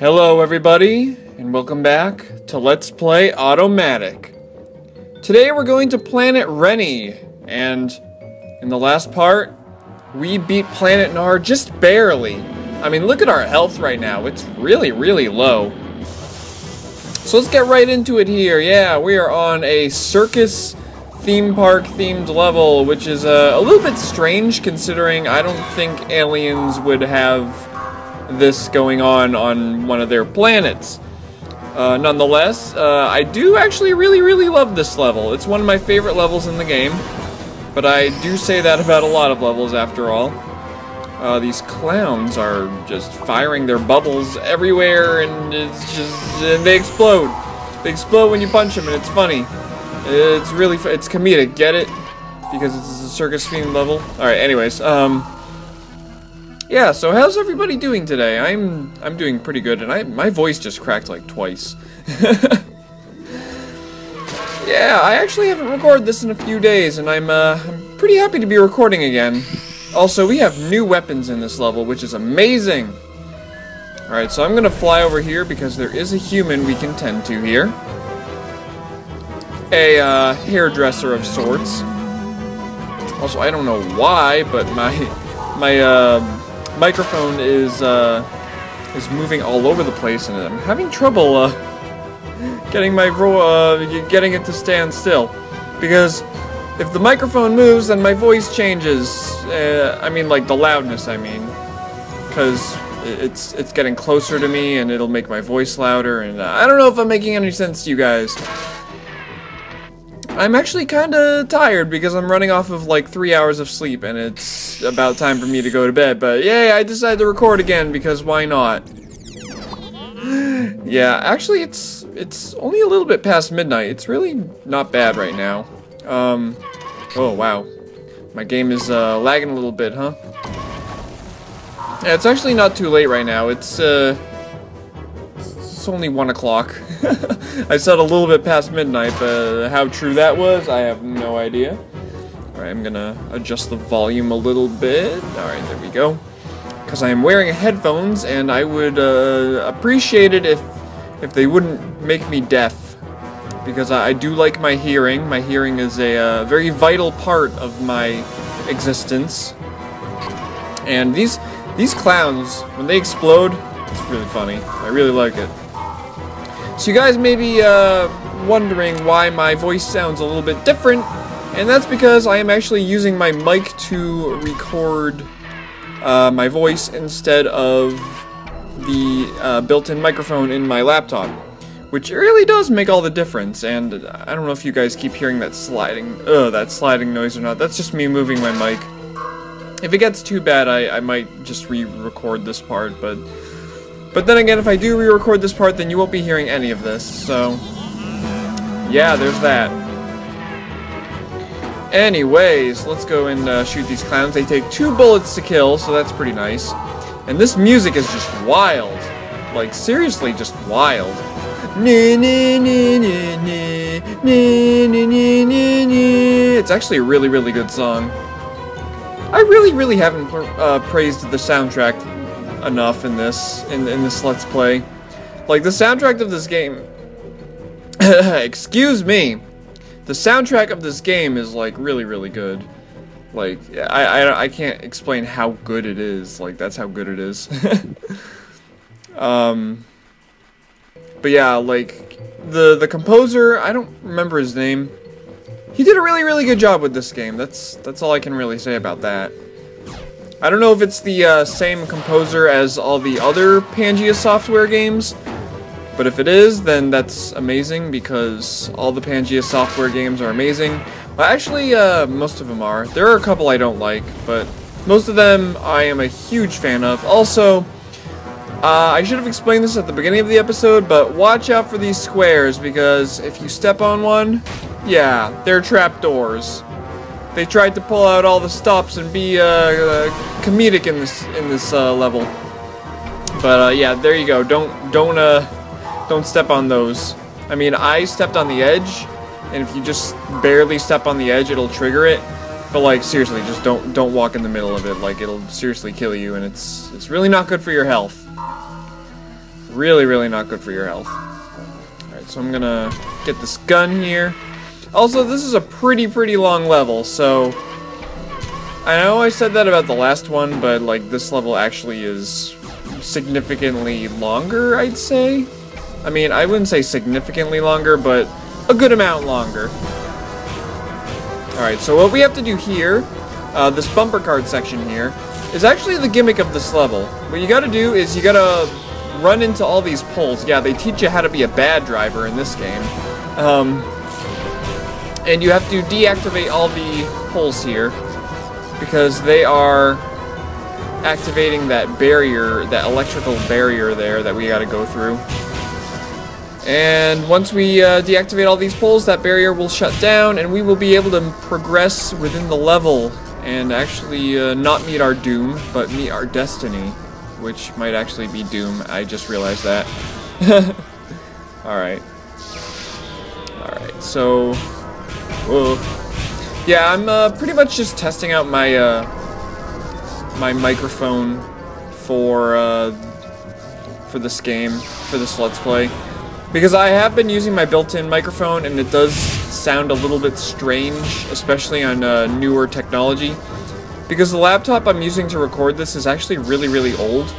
Hello, everybody, and welcome back to Let's Play Otto Matic. Today we're going to Planet Rennie, and in the last part, we beat Planet Nar just barely. I mean, look at our health right now. It's really, really low. So let's get right into it here. Yeah, we are on a circus theme park themed level, which is uh, a little bit strange considering I don't think aliens would have this going on on one of their planets. Uh, nonetheless, uh, I do actually really, really love this level. It's one of my favorite levels in the game, but I do say that about a lot of levels after all. Uh, these clowns are just firing their bubbles everywhere, and it's just and they explode. They explode when you punch them, and it's funny. It's really it's comedic. Get it? Because it's a circus themed level. All right. Anyways, um. Yeah, so how's everybody doing today? I'm I'm doing pretty good, and I my voice just cracked like twice. yeah, I actually haven't recorded this in a few days, and I'm uh, I'm pretty happy to be recording again. Also, we have new weapons in this level, which is amazing. All right, so I'm gonna fly over here because there is a human we can tend to here. A uh, hairdresser of sorts. Also, I don't know why, but my my uh, microphone is uh, is moving all over the place, and I'm having trouble uh, getting my uh, getting it to stand still. Because if the microphone moves, then my voice changes. Uh, I mean, like the loudness. I mean, because it's it's getting closer to me, and it'll make my voice louder. And uh, I don't know if I'm making any sense to you guys. I'm actually kind of tired because I'm running off of like three hours of sleep and it's about time for me to go to bed. But yay, I decided to record again because why not? yeah, actually it's it's only a little bit past midnight. It's really not bad right now. Um, oh wow. My game is uh, lagging a little bit, huh? Yeah, it's actually not too late right now. It's uh, it's only one o'clock. I said a little bit past midnight, but how true that was, I have no idea. Alright, I'm gonna adjust the volume a little bit. Alright, there we go. Because I am wearing headphones, and I would uh, appreciate it if, if they wouldn't make me deaf. Because I, I do like my hearing. My hearing is a uh, very vital part of my existence. And these these clowns, when they explode, it's really funny. I really like it. So you guys may be uh, wondering why my voice sounds a little bit different, and that's because I am actually using my mic to record uh, my voice instead of the uh, built-in microphone in my laptop, which really does make all the difference, and I don't know if you guys keep hearing that sliding, ugh, that sliding noise or not, that's just me moving my mic. If it gets too bad, I, I might just re-record this part, but but then again, if I do re-record this part, then you won't be hearing any of this, so... Yeah, there's that. Anyways, let's go and uh, shoot these clowns. They take two bullets to kill, so that's pretty nice. And this music is just wild. Like, seriously, just wild. It's actually a really, really good song. I really, really haven't uh, praised the soundtrack enough in this in in this let's play. Like the soundtrack of this game excuse me. The soundtrack of this game is like really really good. Like I, I I can't explain how good it is. Like that's how good it is. um but yeah, like the the composer, I don't remember his name. He did a really really good job with this game. That's that's all I can really say about that. I don't know if it's the uh, same composer as all the other Pangea software games, but if it is, then that's amazing because all the Pangea software games are amazing. Well, actually, uh, most of them are. There are a couple I don't like, but most of them I am a huge fan of. Also, uh, I should have explained this at the beginning of the episode, but watch out for these squares because if you step on one, yeah, they're trapdoors. They tried to pull out all the stops and be uh, uh, comedic in this in this uh, level. But uh, yeah, there you go. Don't don't uh don't step on those. I mean, I stepped on the edge, and if you just barely step on the edge, it'll trigger it. But like seriously, just don't don't walk in the middle of it. Like it'll seriously kill you, and it's it's really not good for your health. Really, really not good for your health. Alright, so I'm gonna get this gun here. Also, this is a pretty, pretty long level, so... I know I said that about the last one, but, like, this level actually is significantly longer, I'd say? I mean, I wouldn't say significantly longer, but a good amount longer. Alright, so what we have to do here, uh, this bumper card section here, is actually the gimmick of this level. What you gotta do is you gotta run into all these poles. Yeah, they teach you how to be a bad driver in this game. Um, and you have to deactivate all the poles here because they are activating that barrier, that electrical barrier there that we gotta go through. And once we uh, deactivate all these poles, that barrier will shut down, and we will be able to progress within the level and actually uh, not meet our doom, but meet our destiny, which might actually be doom. I just realized that. Alright. Alright, so... Whoa. Yeah, I'm uh, pretty much just testing out my, uh, my microphone for, uh, for this game, for this Let's Play. Because I have been using my built-in microphone, and it does sound a little bit strange, especially on uh, newer technology. Because the laptop I'm using to record this is actually really, really old.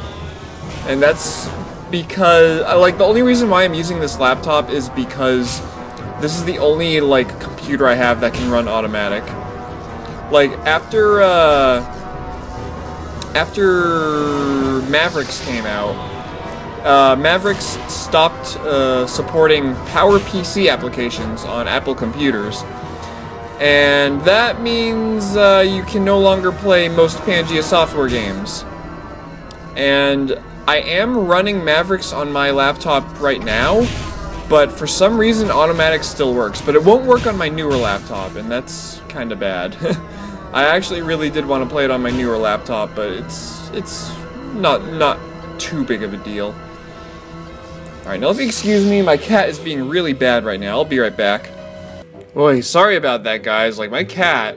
And that's because, uh, like, the only reason why I'm using this laptop is because this is the only, like, computer I have that can run Otto Matic. Like, after, uh... After Mavericks came out, uh, Mavericks stopped uh, supporting PowerPC applications on Apple computers. And that means uh, you can no longer play most Pangea software games. And I am running Mavericks on my laptop right now, but for some reason Otto Matic still works. But it won't work on my newer laptop, and that's kind of bad. I actually really did want to play it on my newer laptop, but it's it's not not too big of a deal. Alright, now if you excuse me, my cat is being really bad right now. I'll be right back. Boy, sorry about that, guys. Like, my cat,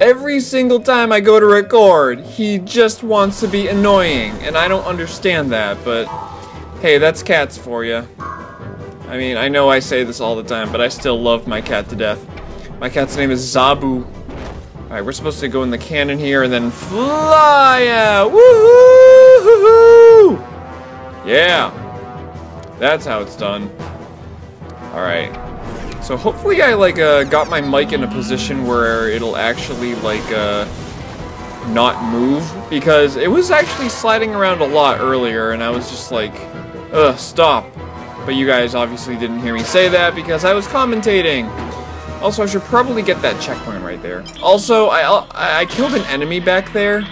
every single time I go to record, he just wants to be annoying, and I don't understand that, but hey, that's cats for you. I mean, I know I say this all the time, but I still love my cat to death. My cat's name is Zabu. Alright, we're supposed to go in the cannon here and then fly out! Woohoo! Yeah! That's how it's done. Alright. So hopefully I, like, uh, got my mic in a position where it'll actually, like, uh, not move. Because it was actually sliding around a lot earlier, and I was just like, ugh, stop. But you guys obviously didn't hear me say that because I was commentating. Also, I should probably get that checkpoint right there. Also, I, I killed an enemy back there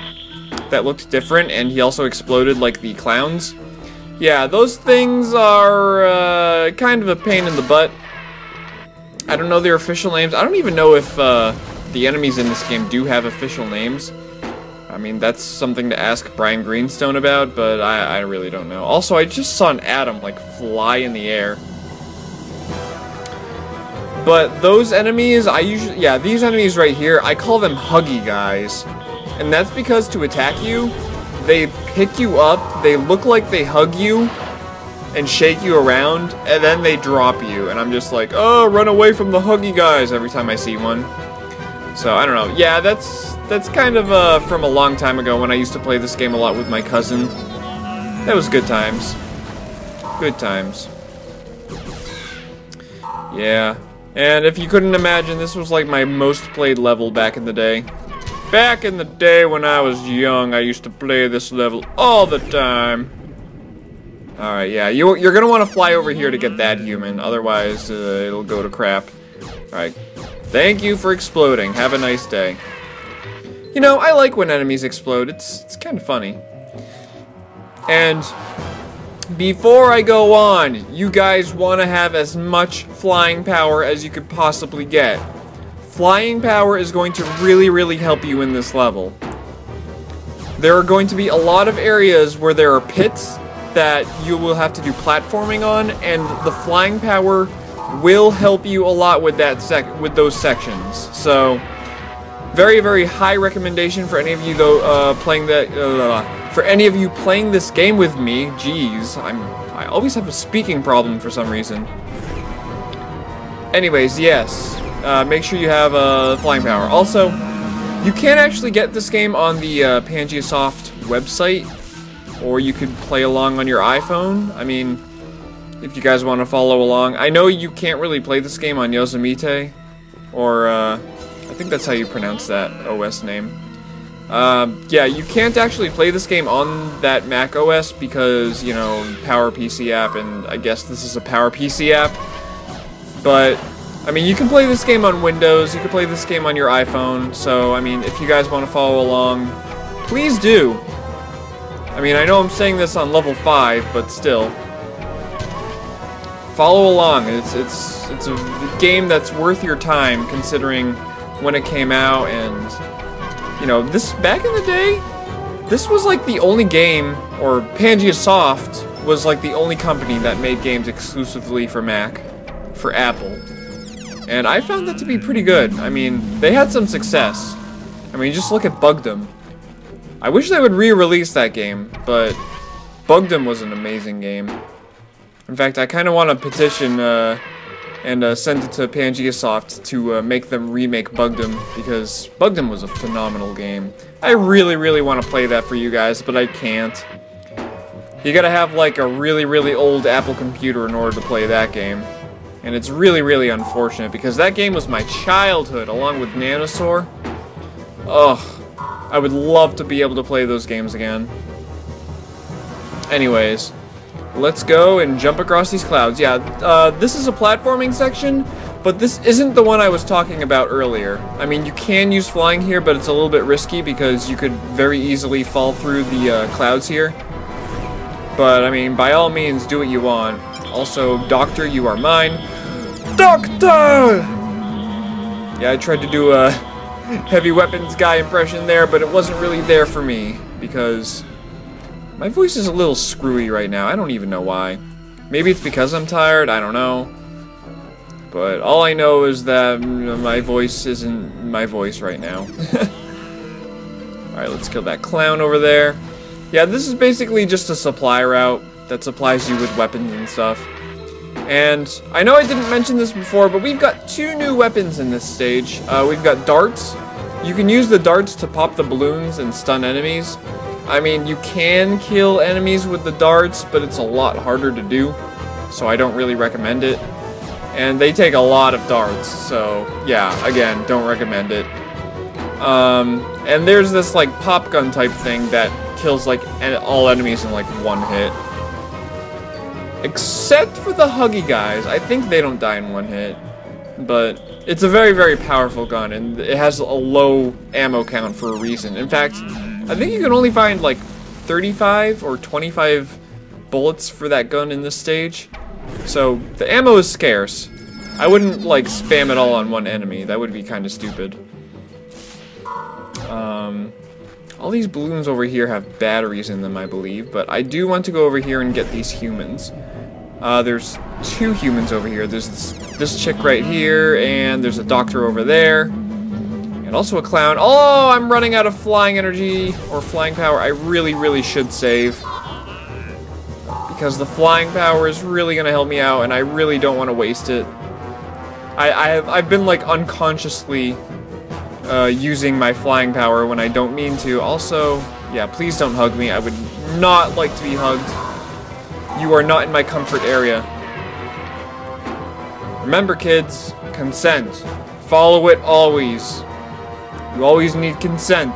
that looked different, and he also exploded like the clowns. Yeah, those things are uh, kind of a pain in the butt. I don't know their official names. I don't even know if uh, the enemies in this game do have official names. I mean, that's something to ask Brian Greenstone about, but I, I really don't know. Also, I just saw an atom, like, fly in the air. But those enemies, I usually, yeah, these enemies right here, I call them huggy guys. And that's because to attack you, they pick you up, they look like they hug you, and shake you around, and then they drop you, and I'm just like, oh, run away from the huggy guys every time I see one. So, I don't know. Yeah, that's that's kind of uh, from a long time ago when I used to play this game a lot with my cousin. That was good times. Good times. Yeah. And if you couldn't imagine, this was like my most played level back in the day. Back in the day when I was young, I used to play this level all the time. Alright, yeah, you, you're gonna want to fly over here to get that human, otherwise uh, it'll go to crap. Alright, thank you for exploding. Have a nice day. You know, I like when enemies explode. It's, it's kind of funny. And before I go on, you guys want to have as much flying power as you could possibly get. Flying power is going to really, really help you in this level. There are going to be a lot of areas where there are pits that you will have to do platforming on, and the flying power will help you a lot with that sec with those sections. So, very, very high recommendation for any of you though uh, playing that uh, for any of you playing this game with me, geez, I'm I always have a speaking problem for some reason. Anyways, yes, uh, make sure you have uh, flying power. Also, you can actually get this game on the uh, Pangeasoft website, or you could play along on your iPhone. I mean, if you guys want to follow along. I know you can't really play this game on Yosemite, or uh, I think that's how you pronounce that OS name. Um, yeah, you can't actually play this game on that Mac OS because, you know, Power PC app, and I guess this is a Power PC app. But, I mean, you can play this game on Windows, you can play this game on your iPhone, so, I mean, if you guys want to follow along, please do. I mean, I know I'm saying this on level 5, but still. Follow along. It's, it's, it's a game that's worth your time, considering when it came out, and you know, this back in the day, this was like the only game, or Pangea Soft was like the only company that made games exclusively for Mac, for Apple. And I found that to be pretty good. I mean, they had some success. I mean, just look at Bugdom. I wish they would re-release that game, but Bugdom was an amazing game. In fact, I kind of want to petition uh, and uh, send it to Pangeasoft to uh, make them remake Bugdom, because Bugdom was a phenomenal game. I really, really want to play that for you guys, but I can't. You gotta have like a really, really old Apple computer in order to play that game. And it's really, really unfortunate, because that game was my childhood, along with Nanosaur. Ugh. I would love to be able to play those games again. Anyways. Let's go and jump across these clouds. Yeah, uh, this is a platforming section, but this isn't the one I was talking about earlier. I mean, you can use flying here, but it's a little bit risky because you could very easily fall through the uh, clouds here. But, I mean, by all means, do what you want. Also, Doctor, you are mine. Doctor! Yeah, I tried to do a heavy weapons guy impression there, but it wasn't really there for me because my voice is a little screwy right now. I don't even know why. Maybe it's because I'm tired. I don't know. But all I know is that my voice isn't my voice right now. Alright, let's kill that clown over there. Yeah, this is basically just a supply route that supplies you with weapons and stuff. And I know I didn't mention this before, but we've got two new weapons in this stage. Uh, we've got darts. You can use the darts to pop the balloons and stun enemies. I mean, you can kill enemies with the darts, but it's a lot harder to do, so I don't really recommend it. And they take a lot of darts, so yeah, again, don't recommend it. Um, and there's this like pop gun type thing that kills like all enemies in like one hit. Except for the Huggy guys, I think they don't die in one hit. But it's a very, very powerful gun, and it has a low ammo count for a reason. In fact, I think you can only find like 35 or 25 bullets for that gun in this stage. So the ammo is scarce. I wouldn't like spam it all on one enemy. That would be kind of stupid. Um, all these balloons over here have batteries in them, I believe, but I do want to go over here and get these humans. Uh, there's two humans over here. There's this, this chick right here, and there's a doctor over there. And also a clown. Oh, I'm running out of flying energy or flying power. I really, really should save. Because the flying power is really going to help me out, and I really don't want to waste it. I, I have, I've been, like, unconsciously uh, using my flying power when I don't mean to. Also, yeah, please don't hug me. I would not like to be hugged. You are not in my comfort area. Remember, kids, consent. Follow it always. You always need consent.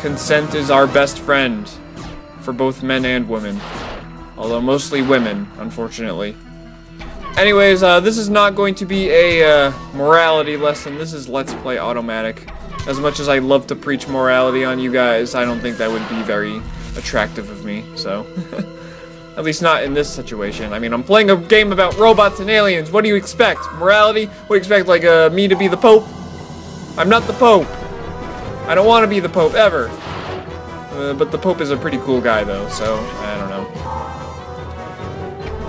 Consent is our best friend for both men and women. Although mostly women, unfortunately. Anyways, uh, this is not going to be a uh, morality lesson. This is Let's Play Otto Matic. As much as I love to preach morality on you guys, I don't think that would be very attractive of me, so... At least not in this situation. I mean, I'm playing a game about robots and aliens. What do you expect? Morality? What do you expect, like, uh, me to be the Pope? I'm not the Pope. I don't want to be the Pope, ever. Uh, but the Pope is a pretty cool guy, though, so I don't know.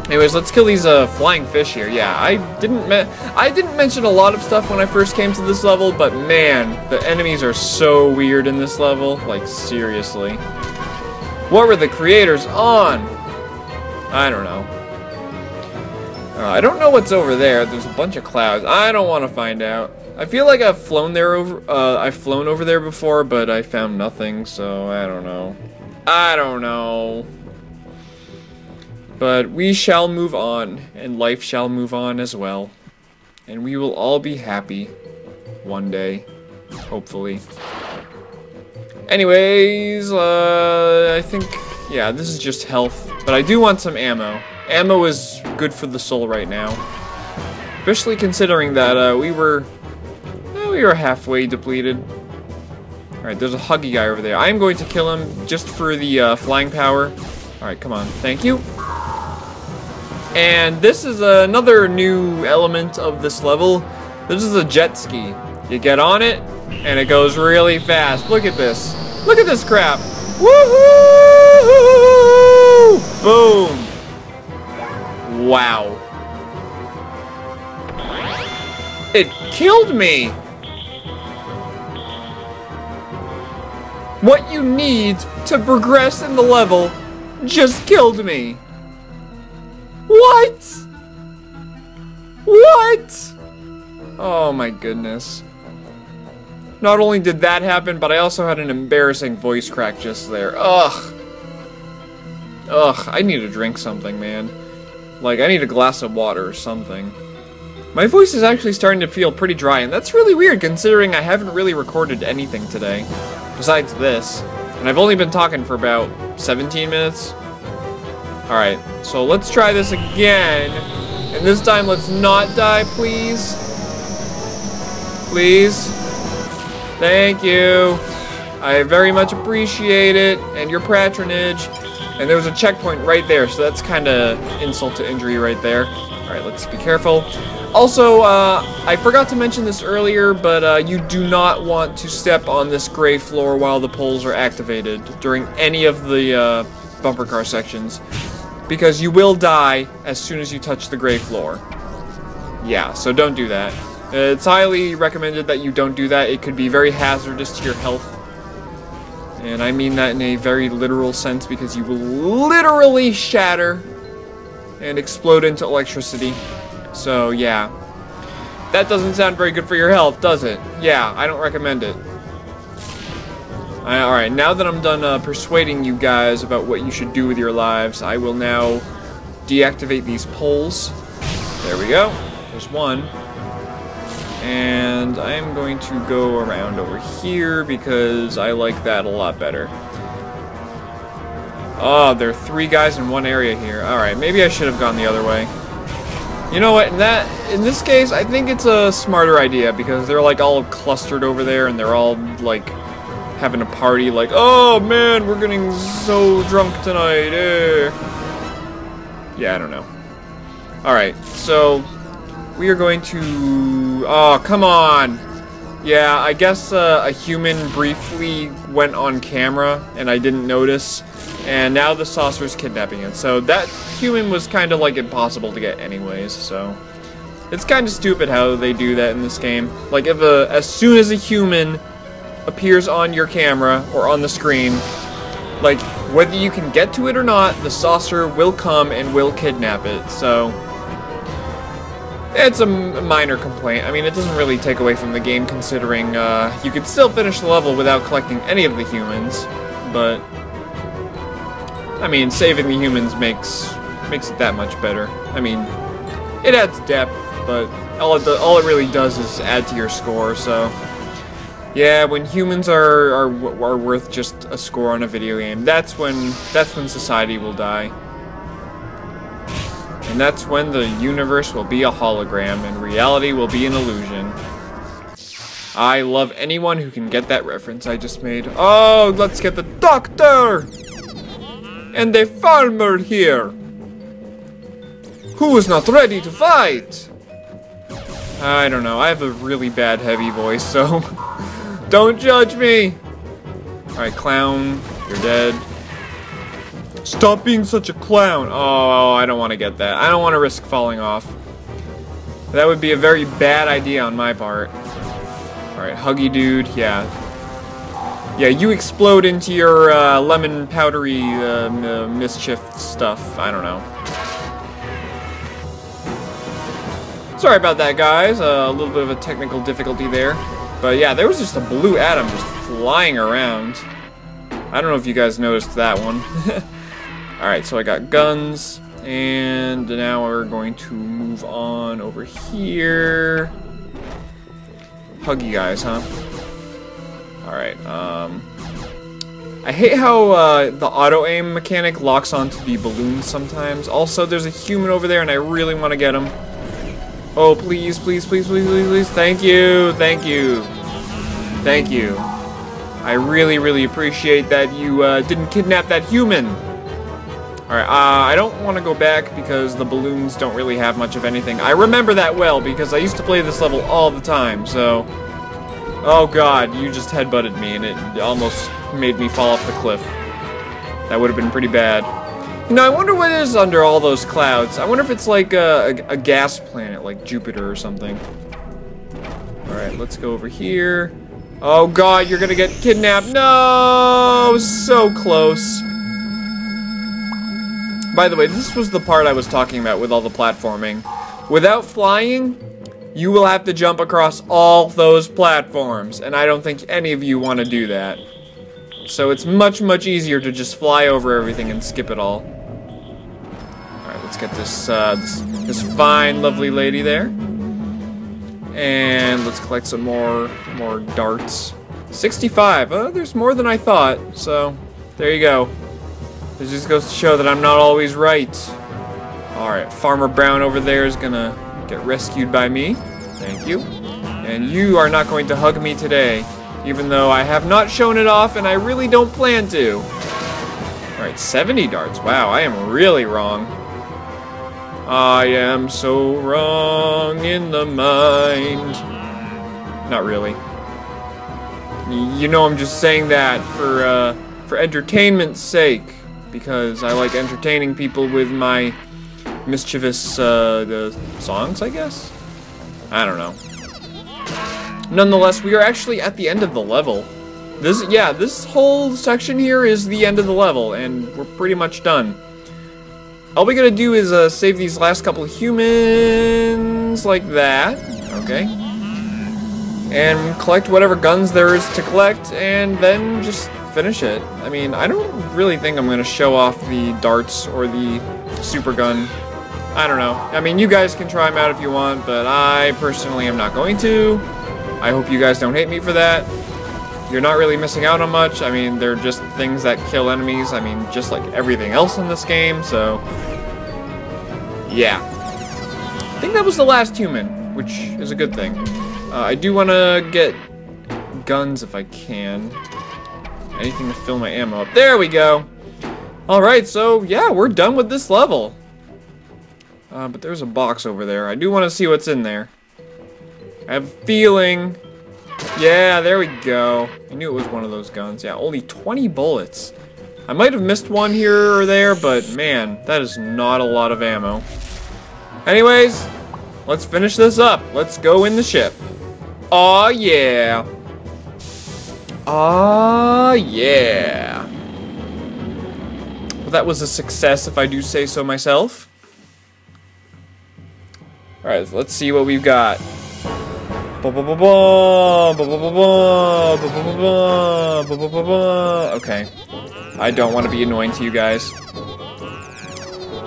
Anyways, let's kill these uh, flying fish here. Yeah, I didn't I didn't mention a lot of stuff when I first came to this level, but man, the enemies are so weird in this level. Like, seriously. What were the creators on? I don't know. Uh, I don't know what's over there. There's a bunch of clouds. I don't want to find out. I feel like I've flown there over. Uh, I've flown over there before, but I found nothing. So I don't know. I don't know. But we shall move on, and life shall move on as well. And we will all be happy one day, hopefully. Anyways, uh, I think, yeah, this is just health. But I do want some ammo. Ammo is good for the soul right now. Especially considering that uh, we were, we were halfway depleted. Alright, there's a huggy guy over there. I'm going to kill him just for the uh, flying power. Alright, come on. Thank you. And this is another new element of this level. This is a jet ski. You get on it, and it goes really fast. Look at this. Look at this crap. Woohoo! Boom. Wow. It killed me! What you need to progress in the level just killed me. What? What? Oh my goodness. Not only did that happen, but I also had an embarrassing voice crack just there. Ugh. Ugh, I need to drink something, man. Like, I need a glass of water or something. My voice is actually starting to feel pretty dry, and that's really weird considering I haven't really recorded anything today. Besides this. And I've only been talking for about 17 minutes. Alright, so let's try this again. And this time, let's not die, please. Please. Thank you. I very much appreciate it, and your patronage. And there was a checkpoint right there, so that's kind of insult to injury right there. Alright, let's be careful. Also, uh, I forgot to mention this earlier, but uh, you do not want to step on this gray floor while the poles are activated during any of the uh, bumper car sections because you will die as soon as you touch the gray floor. Yeah, so don't do that. It's highly recommended that you don't do that. It could be very hazardous to your health. And I mean that in a very literal sense because you will literally shatter and explode into electricity. So, yeah. That doesn't sound very good for your health, does it? Yeah, I don't recommend it. Alright, now that I'm done uh, persuading you guys about what you should do with your lives, I will now deactivate these poles. There we go. There's one. And I am going to go around over here because I like that a lot better. Oh, there are three guys in one area here. Alright, maybe I should have gone the other way. You know what, in that in this case, I think it's a smarter idea because they're like all clustered over there and they're all like having a party like, oh man, we're getting so drunk tonight. Eh. Yeah, I don't know. Alright, so we are going to... Oh, come on! Yeah, I guess uh, a human briefly went on camera and I didn't notice. And now the saucer's kidnapping it. So that human was kind of like impossible to get anyways, so... It's kind of stupid how they do that in this game. Like, if a, as soon as a human appears on your camera or on the screen, like, whether you can get to it or not, the saucer will come and will kidnap it, so... It's a minor complaint. I mean, it doesn't really take away from the game, considering uh, you could still finish the level without collecting any of the humans, but... I mean, saving the humans makes makes it that much better. I mean, it adds depth, but all it, all it really does is add to your score, so... Yeah, when humans are, are are worth just a score on a video game, that's when that's when society will die. And that's when the universe will be a hologram and reality will be an illusion. I love anyone who can get that reference I just made. Oh, let's get the doctor! And the farmer here! Who is not ready to fight? I don't know, I have a really bad heavy voice, so... Don't judge me! Alright, clown, you're dead. Stop being such a clown. Oh, I don't want to get that. I don't want to risk falling off. That would be a very bad idea on my part. Alright, Huggy Dude, yeah. Yeah, you explode into your uh, lemon powdery uh, mischief stuff. I don't know. Sorry about that, guys. Uh, a little bit of a technical difficulty there. But yeah, there was just a blue atom just flying around. I don't know if you guys noticed that one. Alright, so I got guns. And now we're going to move on over here. Huggy guys, huh? Alright, um... I hate how uh, the auto-aim mechanic locks onto the balloons sometimes. Also, there's a human over there and I really want to get him. Oh, please, please, please, please, please, please. Thank you, thank you. Thank you. I really, really appreciate that you uh, didn't kidnap that human. Alright, uh, I don't want to go back because the balloons don't really have much of anything. I remember that well because I used to play this level all the time, so... Oh god, you just headbutted me and it almost made me fall off the cliff. That would have been pretty bad. You know, I wonder what is under all those clouds. I wonder if it's like a, a, a gas planet, like Jupiter or something. Alright, let's go over here. Oh god, you're gonna get kidnapped. No! So close. By the way, this was the part I was talking about with all the platforming. Without flying, you will have to jump across all those platforms, and I don't think any of you want to do that. So it's much, much easier to just fly over everything and skip it all. Alright, let's get this, uh, this, this fine, lovely lady there. And let's collect some more more darts. 65. Uh, there's more than I thought. So, there you go. This just goes to show that I'm not always right. Alright, Farmer Brown over there is gonna get rescued by me. Thank you. And you are not going to hug me today, even though I have not shown it off and I really don't plan to. Alright, 70 darts. Wow, I am really wrong. I am so wrong in the mind. Not really. You know I'm just saying that for, uh, for entertainment's sake. Because I like entertaining people with my mischievous, uh, songs, I guess? I don't know. Nonetheless, we are actually at the end of the level. This, yeah, this whole section here is the end of the level, and we're pretty much done. All we gotta do is uh, save these last couple humans like that. Okay. And collect whatever guns there is to collect, and then just finish it. I mean, I don't really think I'm gonna show off the darts or the super gun. I don't know. I mean, you guys can try them out if you want, but I personally am not going to. I hope you guys don't hate me for that. You're not really missing out on much. I mean, they're just things that kill enemies. I mean, just like everything else in this game, so... Yeah. I think that was the last human, which is a good thing. Uh, I do want to get guns if I can. Anything to fill my ammo up. There we go! Alright, so yeah, we're done with this level. Uh, but there's a box over there. I do want to see what's in there. I have a feeling yeah, there we go. I knew it was one of those guns. Yeah, only 20 bullets. I might have missed one here or there, but man, that is not a lot of ammo. Anyways, let's finish this up. Let's go in the ship. Aw, yeah. Aw, yeah. Well, that was a success if I do say so myself. Alright, let's see what we've got. Okay. I don't want to be annoying to you guys.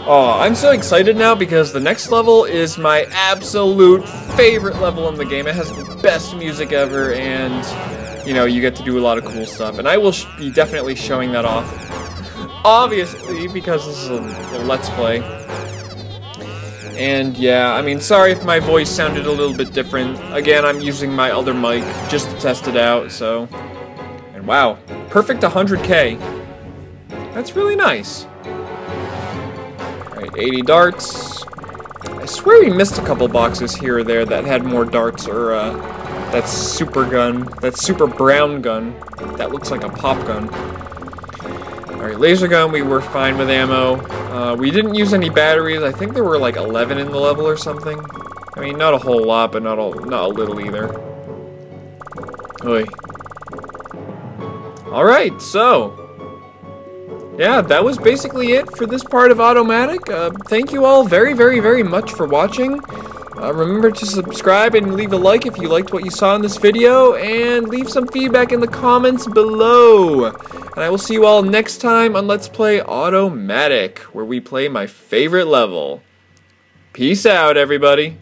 Oh, I'm so excited now because the next level is my absolute favorite level in the game. It has the best music ever, and, you know, you get to do a lot of cool stuff. And I will be definitely showing that off. Obviously, because this is a, a Let's Play. And yeah, I mean, sorry if my voice sounded a little bit different. Again, I'm using my other mic just to test it out, so... And wow, perfect 100k. That's really nice. Alright, 80 darts. I swear we missed a couple boxes here or there that had more darts or, uh, that super gun, that super brown gun. That looks like a pop gun. Alright, laser gun, we were fine with ammo. Uh, we didn't use any batteries. I think there were like 11 in the level or something. I mean, not a whole lot, but not a, not a little either. Oy. Alright, so... Yeah, that was basically it for this part of Otto Matic. Uh, thank you all very, very, very much for watching. Uh, remember to subscribe and leave a like if you liked what you saw in this video, and leave some feedback in the comments below. And I will see you all next time on Let's Play Otto Matic, where we play my favorite level. Peace out, everybody.